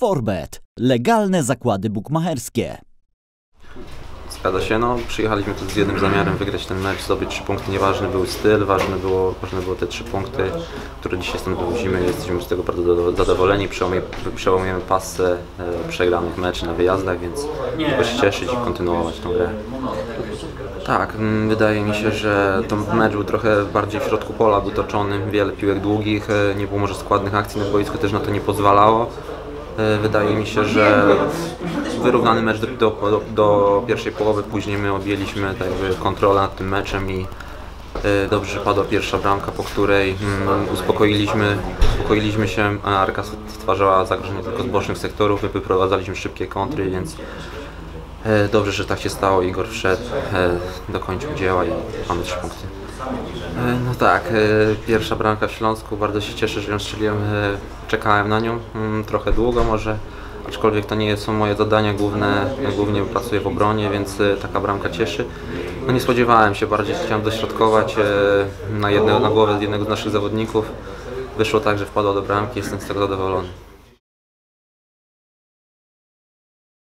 Forbet. Legalne zakłady bukmacherskie. Zgadza się, no przyjechaliśmy tu z jednym zamiarem wygrać ten mecz, zdobyć trzy punkty. Nieważny był styl, ważne było, ważne było te trzy punkty, które dzisiaj stąd wywozimy. Jesteśmy z tego bardzo do- zadowoleni. Przełamie- Przełamujemy pasę e, przegranych meczy na wyjazdach, więc tylko się cieszyć i kontynuować tą grę. Tak, wydaje mi się, że ten mecz był trochę bardziej w środku pola, był wiele piłek długich, e, nie było może składnych akcji na boisku, też na to nie pozwalało. E, Wydaje mi się, że wyrównany mecz do, do, do pierwszej połowy, później my objęliśmy tak jakby kontrolę nad tym meczem i e, dobrze, padła pierwsza bramka, po której mm, uspokoiliśmy, uspokoiliśmy się, Arka stwarzała zagrożenie tylko z bocznych sektorów, my wyprowadzaliśmy szybkie kontry, więc dobrze, że tak się stało. Igor wszedł, e, dokończył dzieła i mamy trzy punkty. E, No tak, e, pierwsza bramka w Śląsku, bardzo się cieszę, że ją strzeliłem, e, czekałem na nią, mm, trochę długo może, aczkolwiek to nie są moje zadania główne, głównie pracuję w obronie, więc e, taka bramka cieszy. No nie spodziewałem się, bardziej chciałem dośrodkować e, na, jednego, na głowę jednego z naszych zawodników. Wyszło tak, że wpadła do bramki, jestem z tego zadowolony.